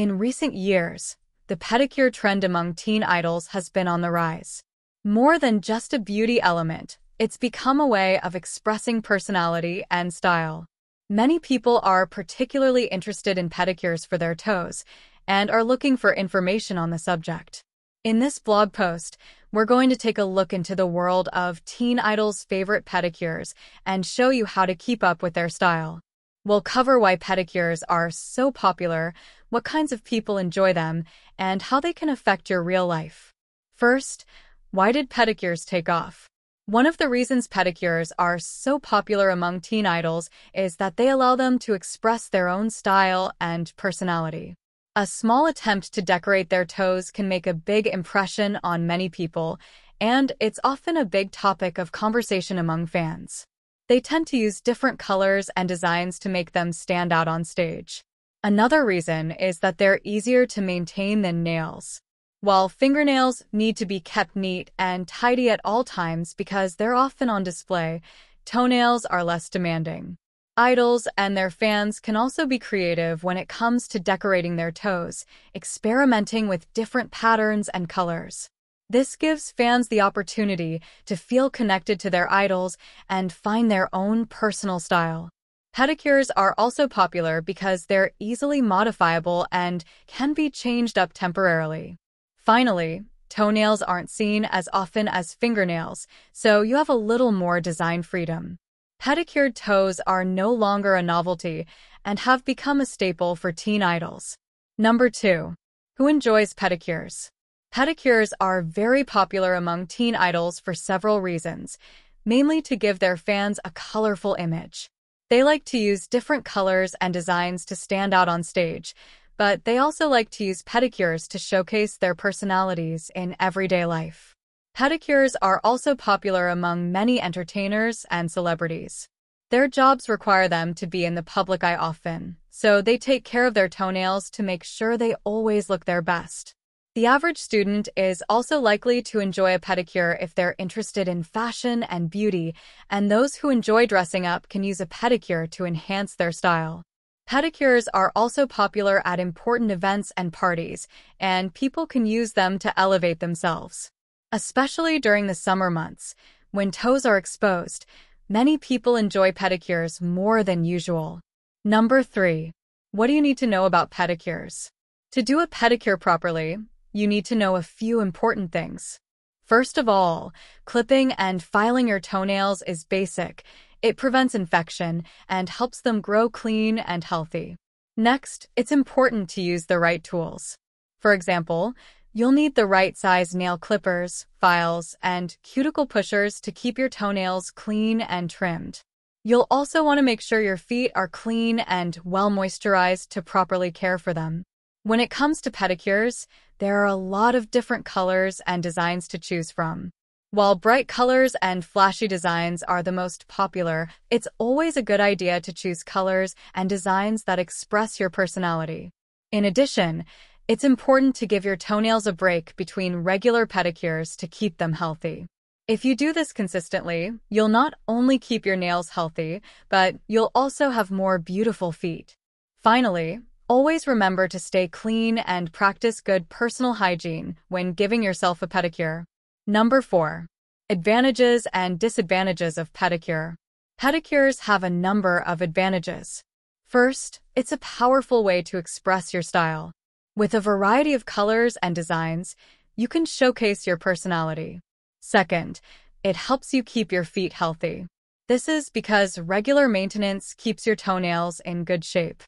In recent years, the pedicure trend among teen idols has been on the rise. More than just a beauty element, it's become a way of expressing personality and style. Many people are particularly interested in pedicures for their toes and are looking for information on the subject. In this blog post, we're going to take a look into the world of teen idols' favorite pedicures and show you how to keep up with their style. We'll cover why pedicures are so popular, what kinds of people enjoy them, and how they can affect your real life. First, why did pedicures take off? One of the reasons pedicures are so popular among teen idols is that they allow them to express their own style and personality. A small attempt to decorate their toes can make a big impression on many people, and it's often a big topic of conversation among fans. They tend to use different colors and designs to make them stand out on stage. Another reason is that they're easier to maintain than nails. While fingernails need to be kept neat and tidy at all times because they're often on display, toenails are less demanding. Idols and their fans can also be creative when it comes to decorating their toes, experimenting with different patterns and colors. This gives fans the opportunity to feel connected to their idols and find their own personal style. Pedicures are also popular because they're easily modifiable and can be changed up temporarily. Finally, toenails aren't seen as often as fingernails, so you have a little more design freedom. Pedicured toes are no longer a novelty and have become a staple for teen idols. Number 2. Who enjoys pedicures? Pedicures are very popular among teen idols for several reasons, mainly to give their fans a colorful image. They like to use different colors and designs to stand out on stage, but they also like to use pedicures to showcase their personalities in everyday life. Pedicures are also popular among many entertainers and celebrities. Their jobs require them to be in the public eye often, so they take care of their toenails to make sure they always look their best. The average student is also likely to enjoy a pedicure if they're interested in fashion and beauty, and those who enjoy dressing up can use a pedicure to enhance their style. Pedicures are also popular at important events and parties, and people can use them to elevate themselves. Especially during the summer months, when toes are exposed, many people enjoy pedicures more than usual. Number 3. What do you need to know about pedicures? To do a pedicure properly, you need to know a few important things. First of all, clipping and filing your toenails is basic. It prevents infection and helps them grow clean and healthy. Next, it's important to use the right tools. For example, you'll need the right size nail clippers, files, and cuticle pushers to keep your toenails clean and trimmed. You'll also want to make sure your feet are clean and well moisturized to properly care for them. When it comes to pedicures, there are a lot of different colors and designs to choose from. While bright colors and flashy designs are the most popular, it's always a good idea to choose colors and designs that express your personality. In addition, it's important to give your toenails a break between regular pedicures to keep them healthy. If you do this consistently, you'll not only keep your nails healthy, but you'll also have more beautiful feet. Finally, Always remember to stay clean and practice good personal hygiene when giving yourself a pedicure. Number 4. Advantages and disadvantages of pedicure. Pedicures have a number of advantages. First, it's a powerful way to express your style. With a variety of colors and designs, you can showcase your personality. Second, it helps you keep your feet healthy. This is because regular maintenance keeps your toenails in good shape.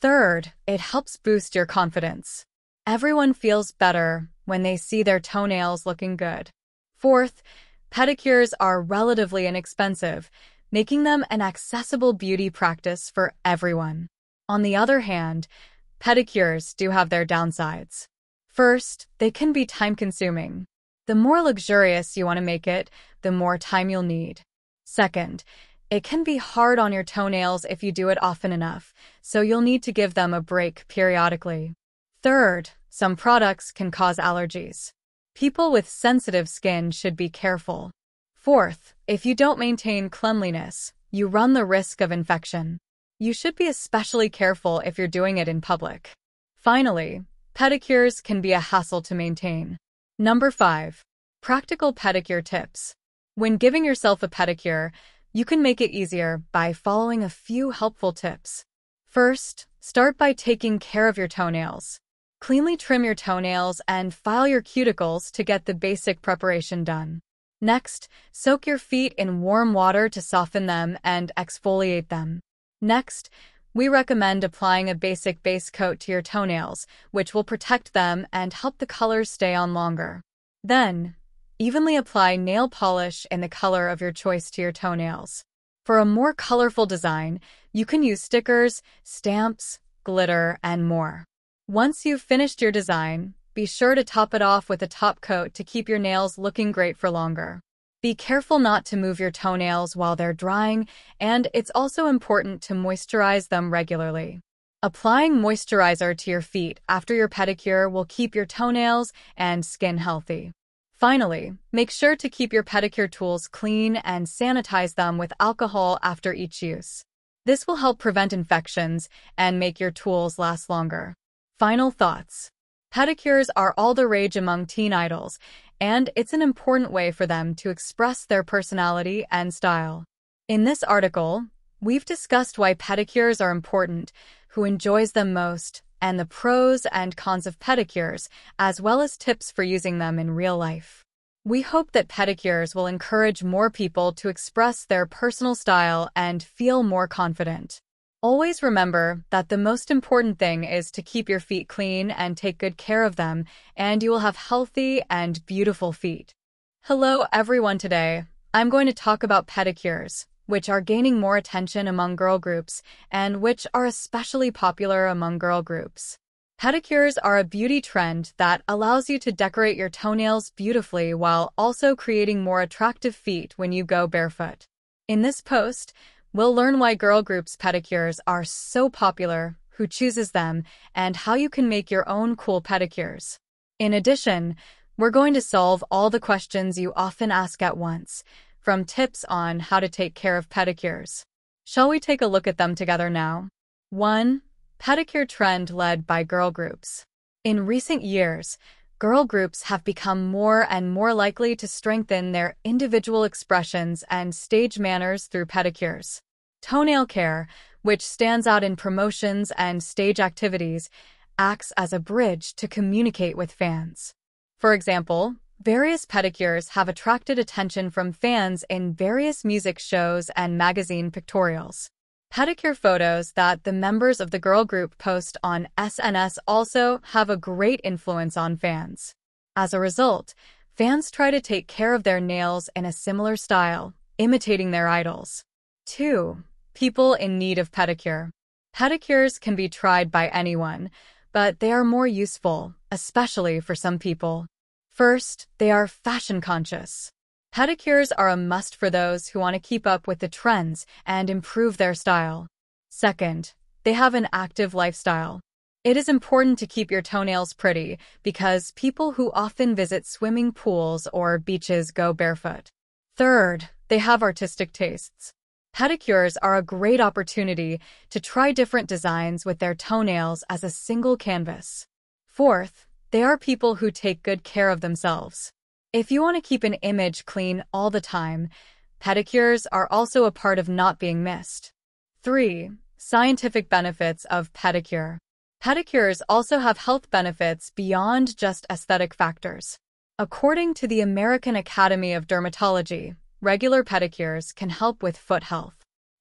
Third, it helps boost your confidence. Everyone feels better when they see their toenails looking good. Fourth, pedicures are relatively inexpensive, making them an accessible beauty practice for everyone. On the other hand, pedicures do have their downsides. First, they can be time-consuming. The more luxurious you want to make it, the more time you'll need. Second, it can be hard on your toenails if you do it often enough, so you'll need to give them a break periodically. Third, some products can cause allergies. People with sensitive skin should be careful. Fourth, if you don't maintain cleanliness, you run the risk of infection. You should be especially careful if you're doing it in public. Finally, pedicures can be a hassle to maintain. Number 5. Practical pedicure tips. When giving yourself a pedicure, you can make it easier by following a few helpful tips. First, start by taking care of your toenails. Cleanly trim your toenails and file your cuticles to get the basic preparation done. Next, soak your feet in warm water to soften them and exfoliate them. Next, we recommend applying a basic base coat to your toenails, which will protect them and help the colors stay on longer. Then, evenly apply nail polish in the color of your choice to your toenails. For a more colorful design, you can use stickers, stamps, glitter, and more. Once you've finished your design, be sure to top it off with a top coat to keep your nails looking great for longer. Be careful not to move your toenails while they're drying, and it's also important to moisturize them regularly. Applying moisturizer to your feet after your pedicure will keep your toenails and skin healthy. Finally, make sure to keep your pedicure tools clean and sanitize them with alcohol after each use. This will help prevent infections and make your tools last longer. Final thoughts. Pedicures are all the rage among teen idols, and it's an important way for them to express their personality and style. In this article, we've discussed why pedicures are important, who enjoys them most, and the pros and cons of pedicures, as well as tips for using them in real life. We hope that pedicures will encourage more people to express their personal style and feel more confident. Always remember that the most important thing is to keep your feet clean and take good care of them, and you will have healthy and beautiful feet. Hello everyone today. I'm going to talk about pedicures, which are gaining more attention among girl groups and which are especially popular among girl groups. Pedicures are a beauty trend that allows you to decorate your toenails beautifully while also creating more attractive feet when you go barefoot. In this post, We'll learn why girl groups pedicures are so popular, who chooses them, and how you can make your own cool pedicures. In addition, we're going to solve all the questions you often ask at once, from tips on how to take care of pedicures. Shall we take a look at them together now? 1. Pedicure trend led by girl groups. In recent years, girl groups have become more and more likely to strengthen their individual expressions and stage manners through pedicures. Toenail care, which stands out in promotions and stage activities, acts as a bridge to communicate with fans. For example, various pedicures have attracted attention from fans in various music shows and magazine pictorials. Pedicure photos that the members of the girl group post on SNS also have a great influence on fans. As a result, fans try to take care of their nails in a similar style, imitating their idols. 2. People in need of pedicure. Pedicures can be tried by anyone, but they are more useful, especially for some people. First, they are fashion conscious. Pedicures are a must for those who want to keep up with the trends and improve their style. Second, they have an active lifestyle. It is important to keep your toenails pretty because people who often visit swimming pools or beaches go barefoot. Third, they have artistic tastes. Pedicures are a great opportunity to try different designs with their toenails as a single canvas. Fourth, they are people who take good care of themselves. If you want to keep an image clean all the time, pedicures are also a part of not being missed. 3. Scientific benefits of pedicure. Pedicures also have health benefits beyond just aesthetic factors. According to the American Academy of Dermatology, regular pedicures can help with foot health.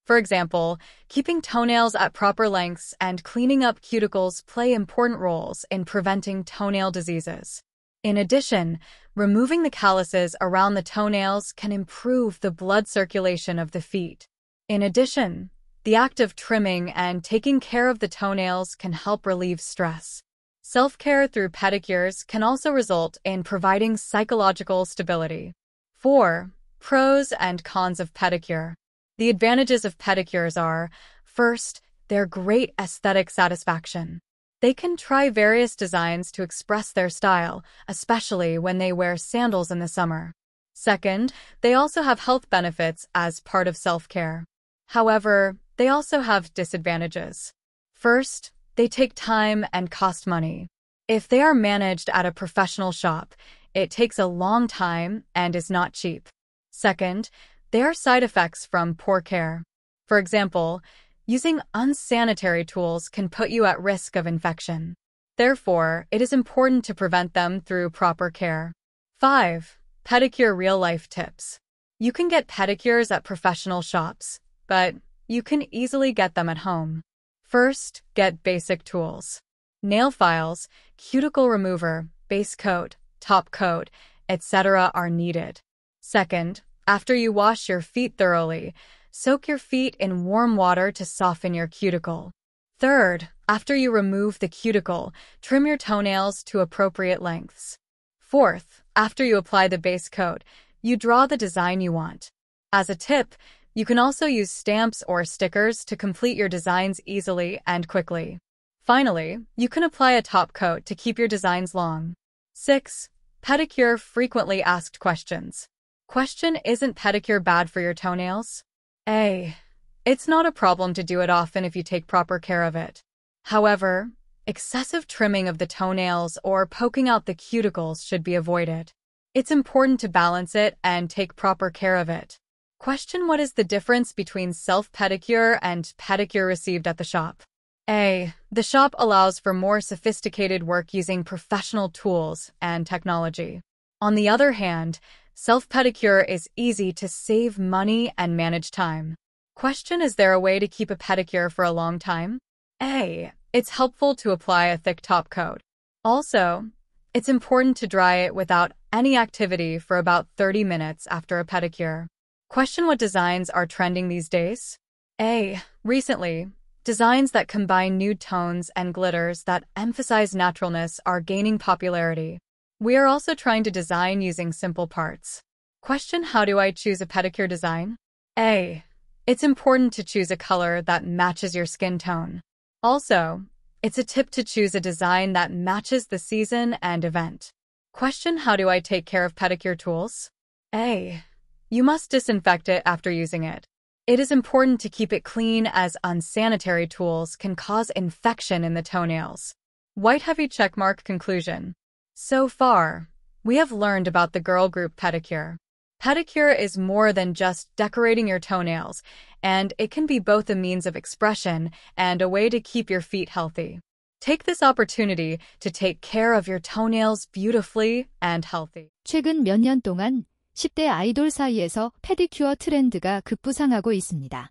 For example, keeping toenails at proper lengths and cleaning up cuticles play important roles in preventing toenail diseases. In addition, removing the calluses around the toenails can improve the blood circulation of the feet. In addition, the act of trimming and taking care of the toenails can help relieve stress. Self-care through pedicures can also result in providing psychological stability. 4. Pros and cons of pedicure. The advantages of pedicures are, first, their great aesthetic satisfaction. They can try various designs to express their style, especially when they wear sandals in the summer. Second, they also have health benefits as part of self-care. However, they also have disadvantages. First, they take time and cost money. If they are managed at a professional shop, it takes a long time and is not cheap. Second, there are side effects from poor care. For example, using unsanitary tools can put you at risk of infection. Therefore, it is important to prevent them through proper care. 5. Pedicure real life tips. You can get pedicures at professional shops, but you can easily get them at home. First, get basic tools. Nail files, cuticle remover, base coat, top coat, etc. are needed. Second, after you wash your feet thoroughly, soak your feet in warm water to soften your cuticle. Third, after you remove the cuticle, trim your toenails to appropriate lengths. Fourth, after you apply the base coat, you draw the design you want. As a tip, you can also use stamps or stickers to complete your designs easily and quickly. Finally, you can apply a top coat to keep your designs long. 6. Pedicure frequently asked questions. Question Isn't pedicure bad for your toenails? A. It's not a problem to do it often if you take proper care of it. However, excessive trimming of the toenails or poking out the cuticles should be avoided. It's important to balance it and take proper care of it. Question What is the difference between self-pedicure and pedicure received at the shop? A. The shop allows for more sophisticated work using professional tools and technology. On the other hand, self-pedicure is easy to save money and manage time. Question Is there a way to keep a pedicure for a long time? A. It's helpful to apply a thick top coat. Also, it's important to dry it without any activity for about 30 minutes after a pedicure. Question What designs are trending these days? A. Recently, Designs that combine nude tones and glitters that emphasize naturalness are gaining popularity. We are also trying to design using simple parts. Question How do I choose a pedicure design? A. It's important to choose a color that matches your skin tone. Also, it's a tip to choose a design that matches the season and event. Question How do I take care of pedicure tools? A. You must disinfect it after using it. It is important to keep it clean as unsanitary tools can cause infection in the toenails. White heavy checkmark conclusion. So far, we have learned about the girl group pedicure. Pedicure is more than just decorating your toenails, and it can be both a means of expression and a way to keep your feet healthy. Take this opportunity to take care of your toenails beautifully and healthy. 최근 몇 년 동안 10대 아이돌 사이에서 페디큐어 트렌드가 급부상하고 있습니다.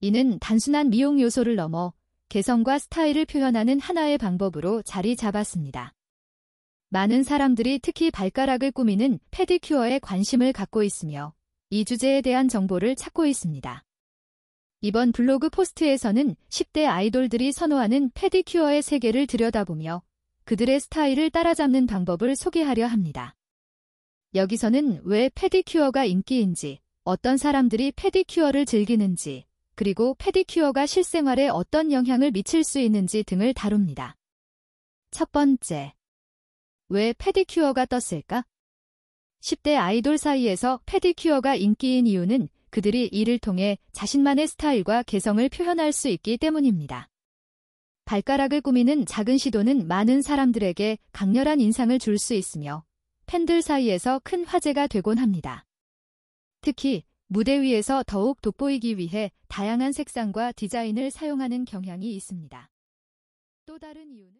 이는 단순한 미용 요소를 넘어 개성과 스타일을 표현하는 하나의 방법으로 자리 잡았습니다. 많은 사람들이 특히 발가락을 꾸미는 페디큐어에 관심을 갖고 있으며 이 주제에 대한 정보를 찾고 있습니다. 이번 블로그 포스트에서는 10대 아이돌들이 선호하는 페디큐어의 세계를 들여다보며 그들의 스타일을 따라잡는 방법을 소개하려 합니다. 여기서는 왜 페디큐어가 인기인지, 어떤 사람들이 페디큐어를 즐기는지, 그리고 페디큐어가 실생활에 어떤 영향을 미칠 수 있는지 등을 다룹니다. 첫 번째. 왜 페디큐어가 떴을까? 10대 아이돌 사이에서 페디큐어가 인기인 이유는 그들이 이를 통해 자신만의 스타일과 개성을 표현할 수 있기 때문입니다. 발가락을 꾸미는 작은 시도는 많은 사람들에게 강렬한 인상을 줄 수 있으며 팬들 사이에서 큰 화제가 되곤 합니다. 특히 무대 위에서 더욱 돋보이기 위해 다양한 색상과 디자인을 사용하는 경향이 있습니다. 또 다른 이유는